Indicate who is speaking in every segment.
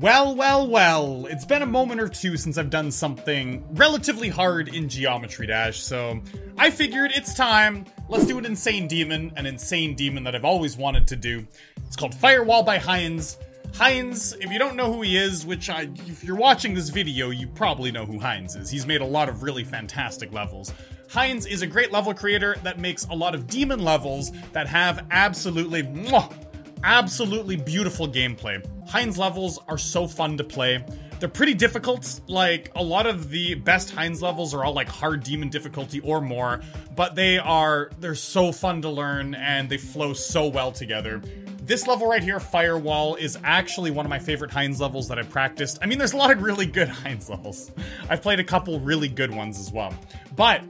Speaker 1: Well, well, well, it's been a moment or two since I've done something relatively hard in Geometry Dash, so I figured it's time. Let's do an Insane Demon, an Insane Demon that I've always wanted to do. It's called Firewall by Hinds. Hinds, if you don't know who he is, which I, if you're watching this video, you probably know who Hinds is. He's made a lot of really fantastic levels. Hinds is a great level creator that makes a lot of demon levels that have absolutely mwah, absolutely beautiful gameplay. Hinds levels are so fun to play. They're pretty difficult. Like, a lot of the best Hinds levels are all like hard demon difficulty or more, but they are, they're so fun to learn and they flow so well together. This level right here, Firewall, is actually one of my favorite Hinds levels that I've practiced. I mean, there's a lot of really good Hinds levels. I've played a couple really good ones as well. But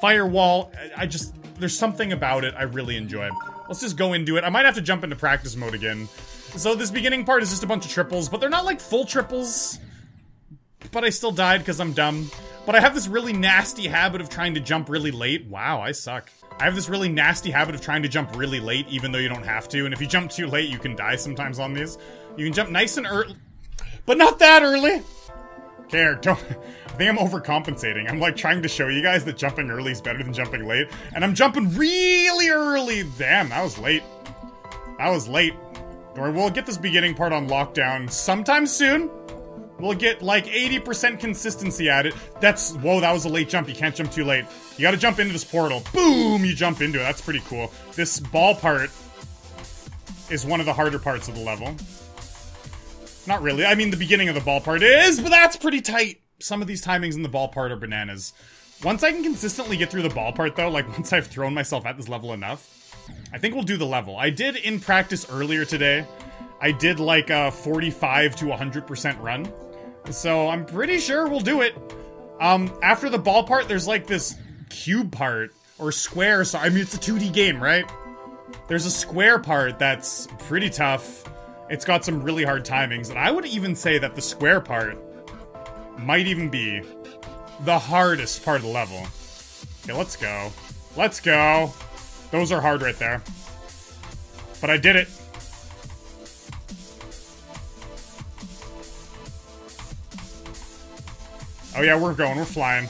Speaker 1: Firewall, I just, there's something about it I really enjoy. Let's just go into it. I might have to jump into practice mode again. So this beginning part is just a bunch of triples, but they're not like full triples. But I still died because I'm dumb. But I have this really nasty habit of trying to jump really late. Wow, I suck. I have this really nasty habit of trying to jump really late, even though you don't have to. And if you jump too late, you can die sometimes on these. You can jump nice and early, but not that early. Care, don't. I think I'm overcompensating. I'm like trying to show you guys that jumping early is better than jumping late. And I'm jumping really early. Damn, that was late. That was late. Don't we'll get this beginning part on lockdown sometime soon. We'll get like 80% consistency at it. That's, whoa, that was a late jump. You can't jump too late. You gotta jump into this portal. Boom, you jump into it. That's pretty cool. This ball part is one of the harder parts of the level. Not really. I mean, the beginning of the ball part is, but that's pretty tight. Some of these timings in the ball part are bananas. Once I can consistently get through the ball part, though, like once I've thrown myself at this level enough, I think we'll do the level. I did in practice earlier today. I did like a 45 to 100% run. So I'm pretty sure we'll do it. Um, after the ball part, there's like this cube part or square. So I mean, it's a 2D game, right? There's a square part that's pretty tough. It's got some really hard timings, and I would even say that the square part might even be the hardest part of the level. Okay, let's go. Let's go. Those are hard right there. But I did it. Oh yeah, we're going. We're flying.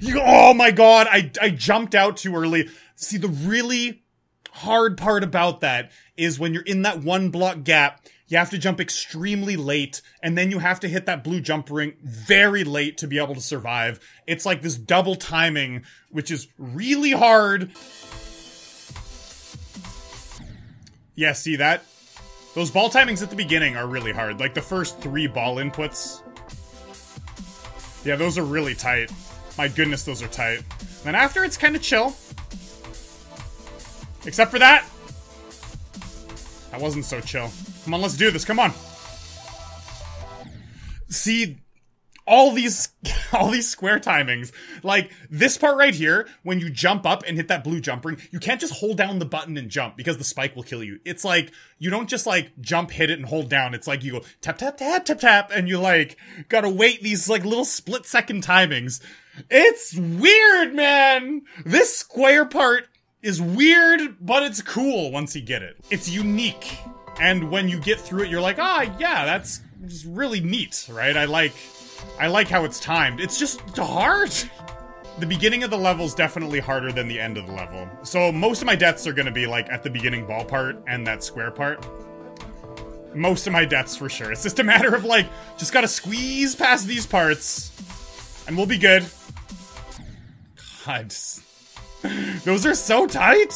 Speaker 1: You, oh my god, I, I jumped out too early. See, the really hard part about that is when you're in that one block gap, you have to jump extremely late, and then you have to hit that blue jump ring very late to be able to survive. It's like this double timing, which is really hard. Yeah, see that? Those ball timings at the beginning are really hard. Like the first three ball inputs. Yeah, those are really tight. My goodness, those are tight. And then after, it's kind of chill. Except for that. That wasn't so chill. Come on, let's do this. Come on. See, all these all these square timings like this part right here when you jump up and hit that blue jump ring you can't just hold down the button and jump because the spike will kill you it's like you don't just like jump hit it and hold down it's like you go tap tap tap tap tap and you like gotta wait these like little split second timings it's weird man this square part is weird but it's cool once you get it it's unique and when you get through it you're like ah yeah that's really neat right i like I like how it's timed. It's just hard. The beginning of the level is definitely harder than the end of the level. So most of my deaths are gonna be like at the beginning ball part and that square part. Most of my deaths for sure. It's just a matter of like, just gotta squeeze past these parts and we'll be good. God. Those are so tight.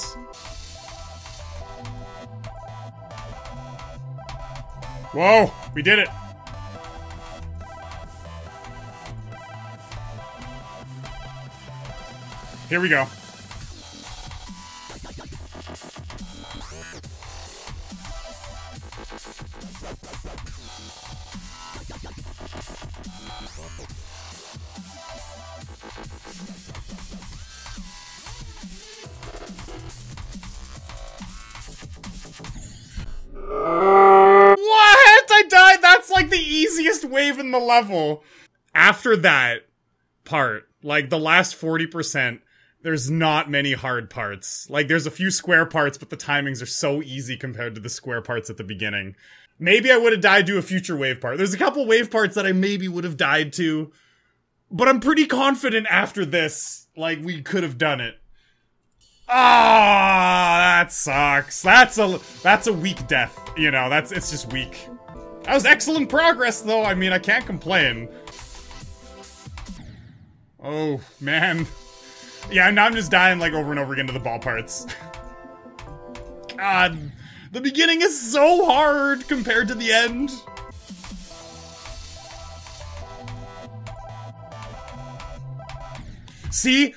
Speaker 1: Whoa, we did it. Here we go. In the level. After that part, like the last 40%, there's not many hard parts. Like there's a few square parts, but the timings are so easy compared to the square parts at the beginning. Maybe I would have died to a future wave part. There's a couple wave parts that I maybe would have died to, but I'm pretty confident after this, like we could have done it. Ah, that sucks. That's a that's a weak death. You know, that's it's just weak. That was excellent progress, though. I mean, I can't complain. Oh man, yeah. Now I'm just dying like over and over again to the ball parts. God, the beginning is so hard compared to the end. See,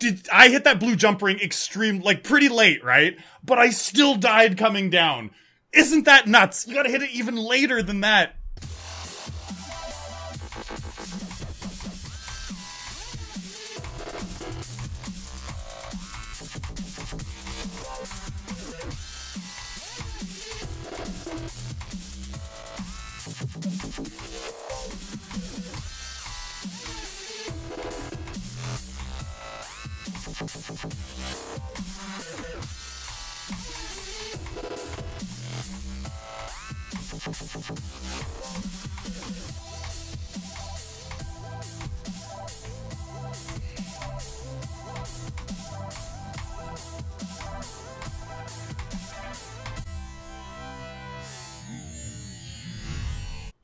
Speaker 1: did I hit that blue jump ring extreme like pretty late, right? But I still died coming down. Isn't that nuts? You gotta hit it even later than that.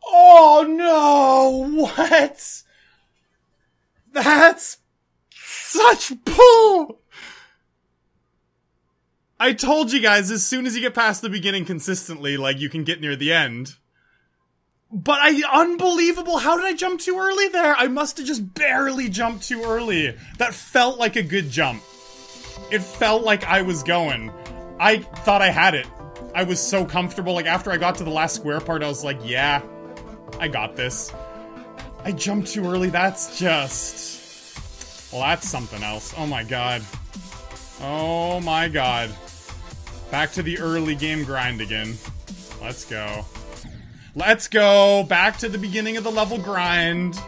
Speaker 1: Oh no! What? That's such bull! I told you guys, as soon as you get past the beginning consistently, like, you can get near the end. But I, unbelievable, how did I jump too early there? I must have just barely jumped too early. That felt like a good jump. It felt like I was going. I thought I had it. I was so comfortable, like, after I got to the last square part, I was like, yeah, I got this. I jumped too early, that's just... Well, that's something else. Oh my god. Oh my god. Back to the early game grind again. Let's go. Let's go! Back to the beginning of the level grind.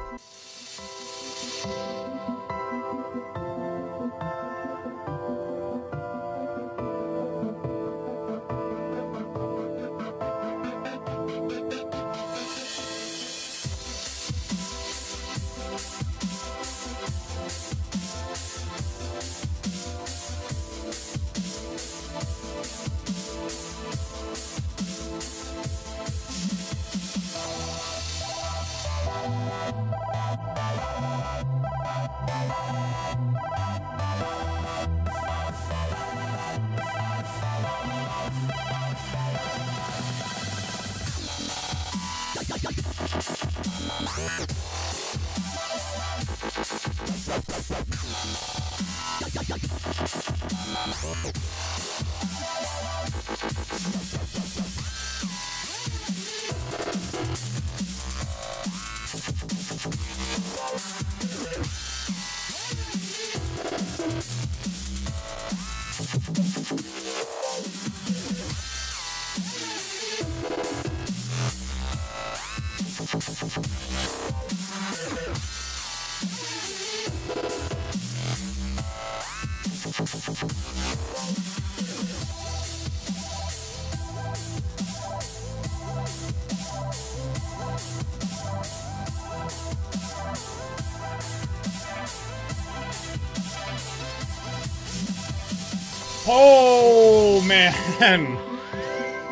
Speaker 1: Oh, man.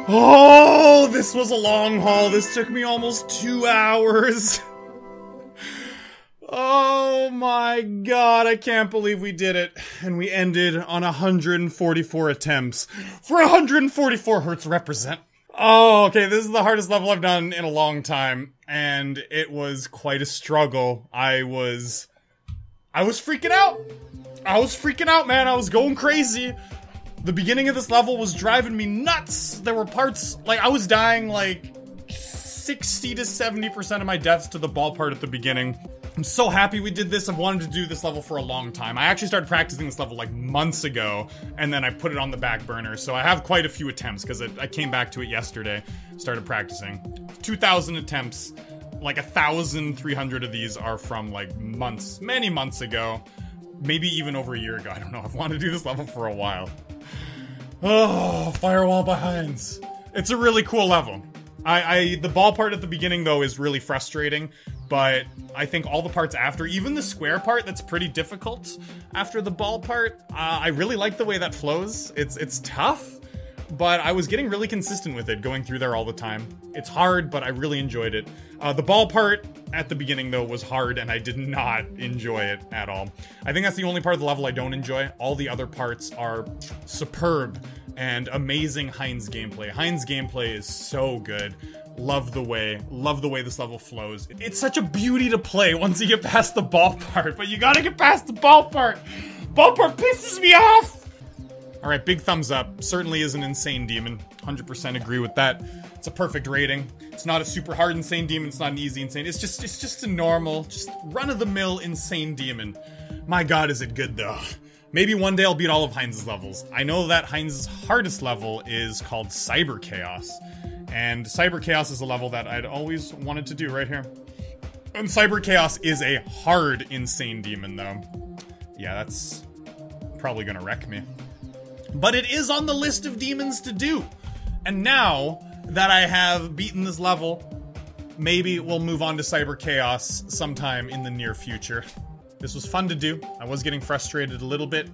Speaker 1: Oh, this was a long haul. This took me almost two hours. Oh my god, I can't believe we did it. And we ended on 144 attempts. For 144 hertz represent. Oh, okay, this is the hardest level I've done in a long time. And it was quite a struggle. I was... I was freaking out. I was freaking out, man. I was going crazy the beginning of this level was driving me nuts. There were parts, like, I was dying, like, 60 to 70% of my deaths to the ball part at the beginning. I'm so happy we did this. I've wanted to do this level for a long time. I actually started practicing this level like months ago, and then I put it on the back burner. So I have quite a few attempts because I came back to it yesterday, started practicing. 2,000 attempts, like 1,300 of these are from like months, many months ago maybe even over a year ago. I don't know. I've wanted to do this level for a while. Oh, Firewall Hinds. It's a really cool level. I, I the ball part at the beginning though is really frustrating, but I think all the parts after, even the square part, that's pretty difficult after the ball part. Uh, I really like the way that flows. It's it's tough, but I was getting really consistent with it, going through there all the time. It's hard, but I really enjoyed it. Uh, the ball part at the beginning, though, was hard, and I did not enjoy it at all. I think that's the only part of the level I don't enjoy. All the other parts are superb and amazing Hinds gameplay. Hinds gameplay is so good. Love the way, love the way this level flows. It's such a beauty to play once you get past the ball part, but you gotta get past the ball part. Ball part pisses me off! Alright, big thumbs up. Certainly is an insane demon. 100% agree with that. It's a perfect rating. It's not a super hard insane demon, it's not an easy insane. It's just it's just a normal, just run-of-the-mill insane demon. My god, is it good though. Maybe one day I'll beat all of Hinds's levels. I know that Hinds's hardest level is called Cyber Chaos. And Cyber Chaos is a level that I'd always wanted to do right here. And Cyber Chaos is a hard insane demon though. Yeah, that's probably gonna wreck me. But it is on the list of demons to do. And now that I have beaten this level, maybe we'll move on to Cyber Chaos sometime in the near future. This was fun to do. I was getting frustrated a little bit,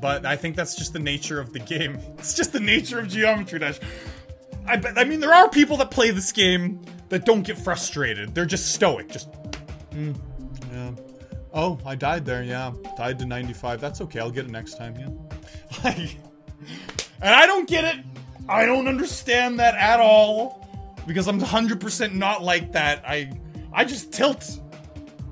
Speaker 1: but I think that's just the nature of the game. It's just the nature of Geometry Dash. I, I mean, there are people that play this game that don't get frustrated. They're just stoic. Just, mm, yeah. Oh, I died there, yeah. Died to 95. That's okay, I'll get it next time, yeah. And I don't get it. I don't understand that at all. Because I'm 100% not like that. I I just tilt.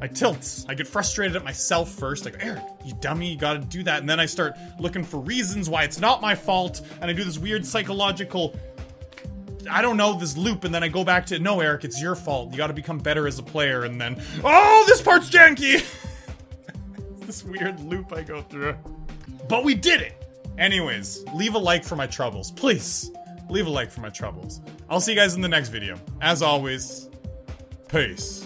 Speaker 1: I tilt. I get frustrated at myself first. Like, Eric, you dummy, you gotta do that. And then I start looking for reasons why it's not my fault. And I do this weird psychological, I don't know, this loop. And then I go back to, no, Eric, it's your fault. You gotta become better as a player. And then, oh, this part's janky. this weird loop I go through. But we did it. Anyways, leave a like for my troubles. Please, leave a like for my troubles. I'll see you guys in the next video. As always, peace.